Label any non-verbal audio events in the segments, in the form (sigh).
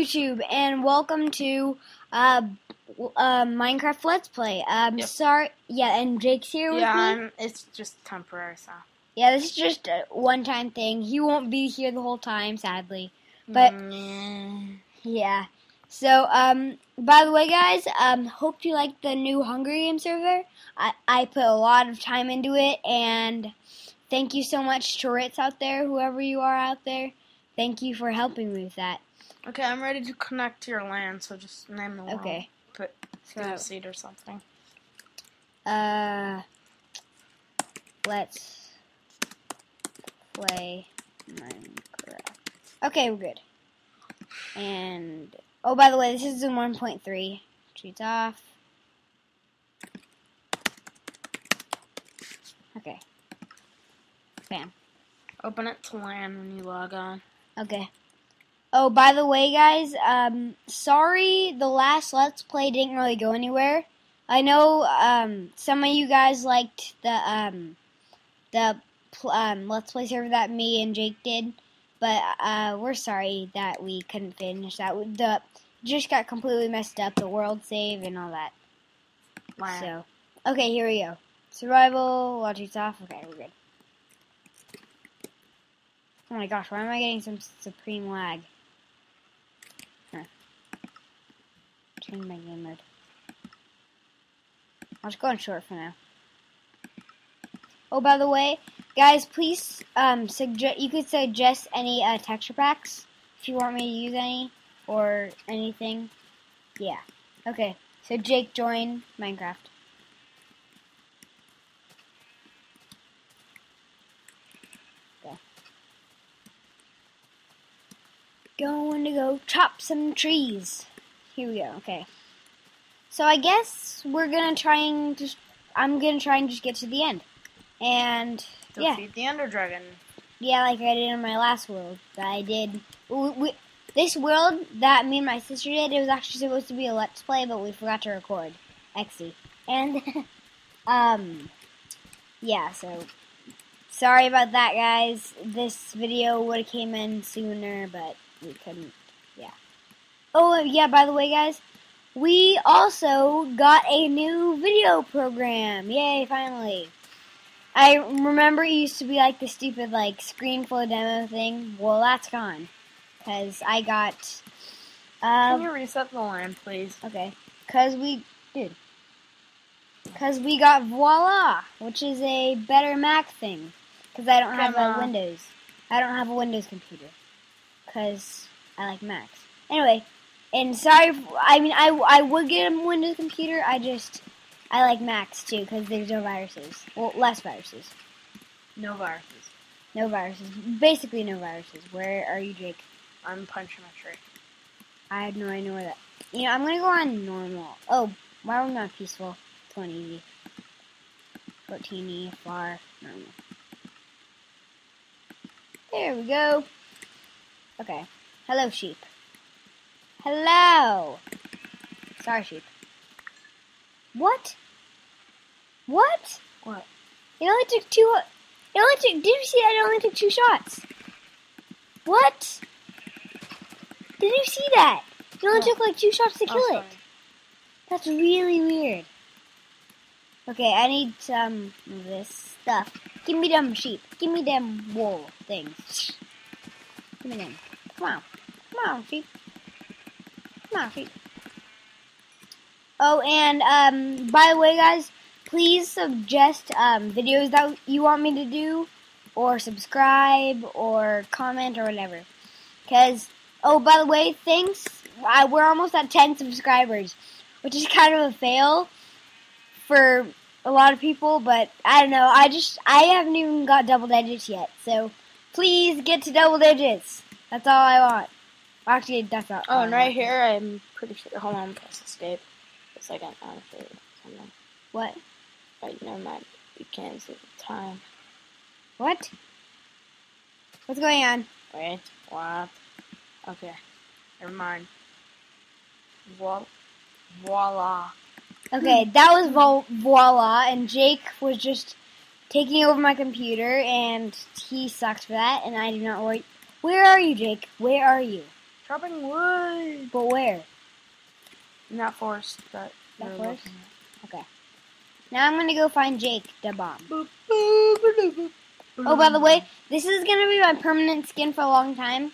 YouTube, and welcome to uh, uh, Minecraft Let's Play. Um, Yep. sorry, yeah, and Jake's here with Yeah, me. I'm, it's just temporary, so. Yeah, this is just a one-time thing. He won't be here the whole time, sadly. But- Mm, Yeah. So, um, by the way, guys, um, hope you like the new Hunger Games server. I, I put a lot of time into it, and thank you so much to Ritz out there, whoever you are out there. Thank you for helping me with that. Okay, I'm ready to connect to your LAN, so just name the world. Okay. Put So, a seed or something. uh, let's play Minecraft. Okay, we're good. And oh, by the way, this is in 1.3. Cheats off. Okay. Bam. Open it to LAN when you log on. Okay. Oh, by the way, guys, um, sorry the last Let's Play didn't really go anywhere. I know um, some of you guys liked the um, the um, Let's Play server that me and Jake did, but uh, we're sorry that we couldn't finish that. The just got completely messed up, the world save and all that. Land. So, okay, here we go. Survival, watch it off. Okay, we're good. Oh my gosh, why am I getting some supreme lag? Change my game mode. I'll just go on short for now. Oh, by the way, guys, please um suggest you could suggest any uh, texture packs if you want me to use any or anything. Yeah. Okay. So Jake join Minecraft. Go. Going to go chop some trees. Here we go. Okay. So I guess we're gonna try and just. I'm gonna try and just get to the end. And yeah. Defeat the Ender Dragon. Yeah, like I did in my last world that I did. We, we, this world that me and my sister did, it was actually supposed to be a let's play, but we forgot to record. Exy. And, (laughs) um, yeah, so, sorry about that, guys. This video would have came in sooner, but we couldn't, yeah. Oh, yeah, by the way, guys, we also got a new video program. Yay, finally. I remember it used to be like the stupid like screen full demo thing. Well, that's gone because I got. Can Um, you reset the line, please? okay, because we dude, because we got Voila, which is a better Mac thing. Because I don't have Come a on. Windows. I don't have a Windows computer. Because I like Macs. Anyway, and sorry. I mean, I I would get a Windows computer. I just I like Macs too because there's no viruses. Well, less viruses. No viruses. No viruses. Basically, no viruses. Where are you, Jake? I'm punching a tree. I have no idea where that. You know, I'm gonna go on normal. Oh, why are we not peaceful? 20 14 e far normal. There we go. Okay. Hello, sheep. Hello. Sorry, sheep. What? What? What? It only took two. It only took. Did you see that? It only took two shots. What? Did you see that? It only What? took like two shots to Oh, kill it. That's really weird. Okay, I need some of this stuff. Give me them sheep. Give me them wool things. Give me them. Come on. Come on, sheep. Come on, sheep. Oh, and um, by the way, guys, please suggest um, videos that you want me to do, or subscribe, or comment, or whatever. Because, oh, by the way, thanks. I, we're almost at 10 subscribers, which is kind of a fail for a lot of people, but I don't know. I just, I haven't even got double digits yet. So, please get to double digits. That's all I want. Actually, that's not. Uh, oh, all and right um, here, I'm pretty sure. Hold on, press escape. A second. I don't know something. What? Wait, never mind. You can't see the time. What? What's going on? Wait, what? Okay, never mind. Voila. Voila. Okay, (laughs) that was vo- voila, and Jake was just taking over my computer, and he sucks for that, and I do not worry. Where are you, Jake? Where are you? Chopping wood. But where? In that forest that. That forest? Okay. Now I'm gonna go find Jake the bomb. Oh, by the way, this is gonna be my permanent skin for a long time.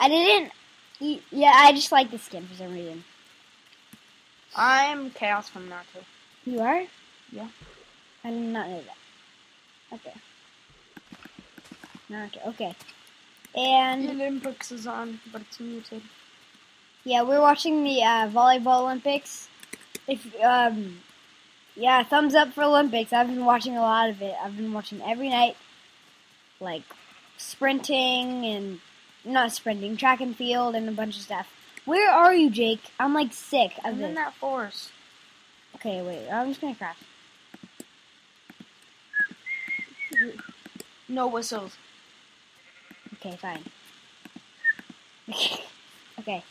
I didn't. Yeah, I just like the skin for some reason. I'm Chaos from Naruto. You are? Yeah. I did not know that. Okay. Naruto. Okay. And Olympics is on, but it's muted. yeah, we're watching the uh, volleyball Olympics. If um, yeah, thumbs up for Olympics. I've been watching a lot of it. I've been watching every night, like sprinting and not sprinting, track and field, and a bunch of stuff. Where are you, Jake? I'm like sick of I'm in that forest. Okay, wait. I'm just gonna crash. No whistles. Okay, fine. okay,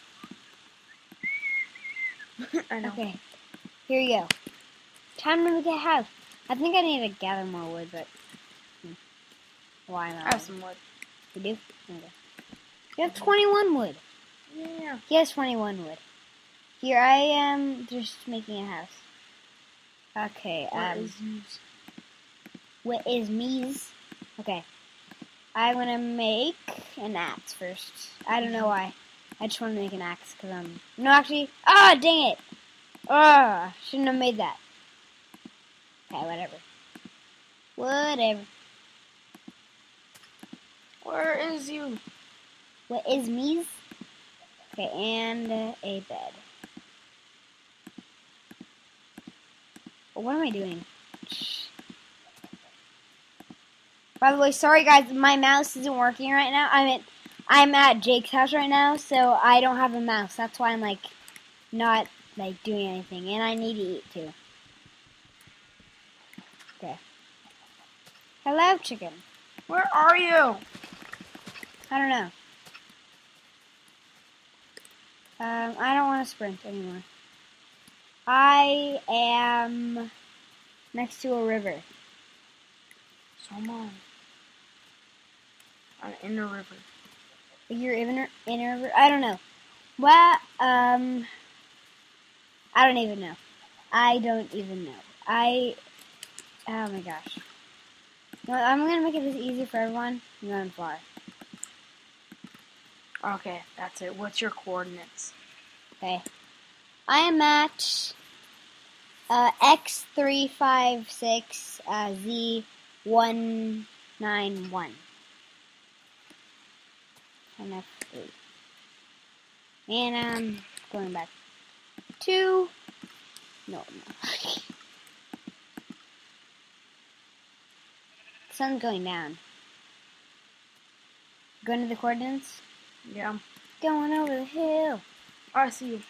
(laughs) (laughs) I know. okay. Here you go. Time to make a house. I think I need to gather more wood, but hmm. why I not? have some wood. You do? Okay. You have 21 wood. Yeah. He has 21 wood. Here I am, just making a house. Okay. What Um, is use? what is me's? Okay. I'm gonna make an axe first. I don't know why. I just want to make an axe because I'm. No, actually. Ah, dang it! Ah, shouldn't have made that. Okay, whatever. Whatever. Where is you? What is me's? Okay, and uh, a bed. What am I doing? By the way, sorry guys, my mouse isn't working right now. I'm at I'm at Jake's house right now, so I don't have a mouse. That's why I'm like not like doing anything, and I need to eat too. Okay. Hello, chicken. Where are you? I don't know. Um, I don't want to sprint anymore. I am next to a river. So am I. I'm in the river. You're in a, in a river. I don't know. Well, um, I don't even know. I don't even know. I. Oh my gosh. No, I'm gonna make it as easy for everyone. I'm going far. Okay, that's it. What's your coordinates? Okay. I am at uh, X356 uh, Z191. And F3. And I'm going back to. No, no. (laughs) Sun's going down. Going to the coordinates? Yeah. Going over the hill. I see you.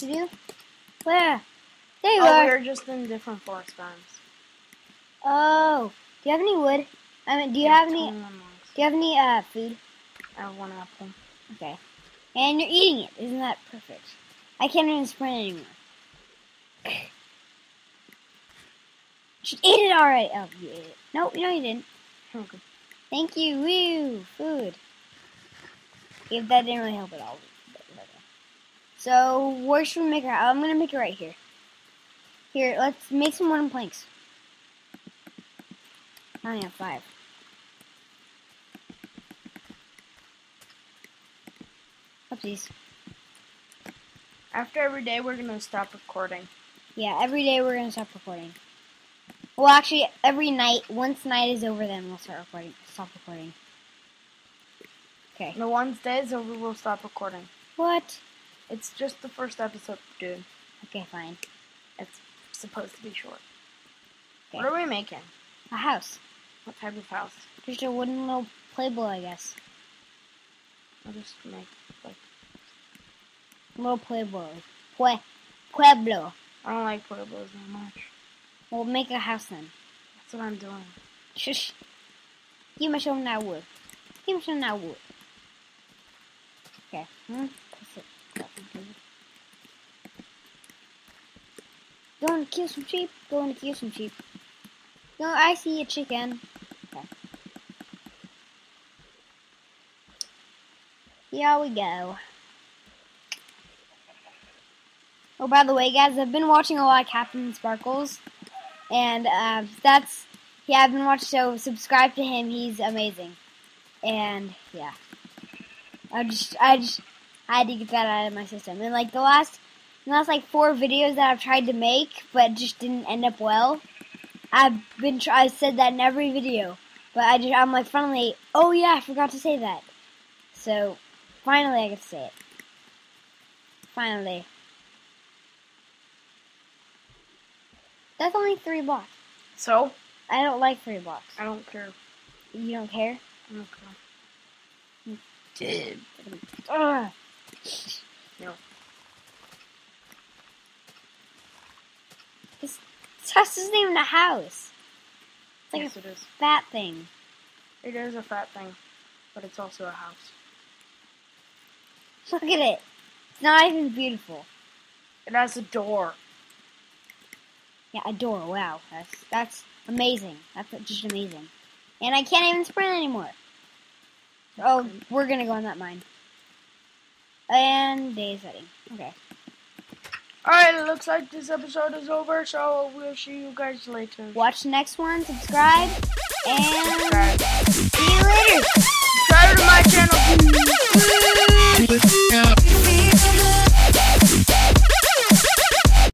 You do? Where? There you Oh, are. we're just in different forest biomes. Oh, do you have any wood? I mean, do you have any? Do you have any uh food? I have one apple. Okay, and you're eating it. Isn't that perfect? I can't even sprint anymore. (coughs) She ate it already. Oh, you ate it. No, no, you didn't. Oh, okay. Thank you. Woo, food. If that didn't really help at all. So where should we make our? I'm gonna make it right here. Here, let's make some wooden planks. I only have five. Oopsies. After every day, we're gonna stop recording. Yeah, every day we're gonna stop recording. Well, actually, every night. Once night is over, then we'll start recording. Stop recording. Okay. The once day is over, we'll stop recording. What? It's just the first episode, dude. Okay, fine. It's supposed to be short. Okay. What are we making? A house. What type of house? Just a wooden little playboy, I guess. I'll just make like little playboy. Pue- Pueblo. I don't like pueblos that much. We'll make a house then. That's what I'm doing. Shush. Give me some of that wood. Give me some of that wood. Okay. Hmm? Going to kill some sheep. Going to kill some sheep. No, I see a chicken. Okay. Here we go. Oh, by the way, guys, I've been watching a lot of CaptainSparklez, and uh, that's yeah, I've been watching. So subscribe to him; he's amazing. And yeah, I just I just I had to get that out of my system. And like the last the last like four videos that I've tried to make, but just didn't end up well. I've been try- I said that in every video, but I just I'm like finally. Oh yeah, I forgot to say that. So finally, I get to say it. Finally. That's only three blocks. So I don't like three blocks. I don't care. You don't care? I don't care. Ugh. No. This, this house isn't even a house. It's like yes, a it is. fat thing. It is a fat thing, but it's also a house. Look at it. It's not even beautiful. It has a door. Yeah, a door. Wow, that's that's amazing. That's just amazing. And I can't even sprint anymore. Oh, we're gonna go on that mine. And day setting. Okay. Alright, it looks like this episode is over, so we'll see you guys later. Watch the next one. Subscribe. And Subscribe. see you later. Subscribe to my channel. (laughs)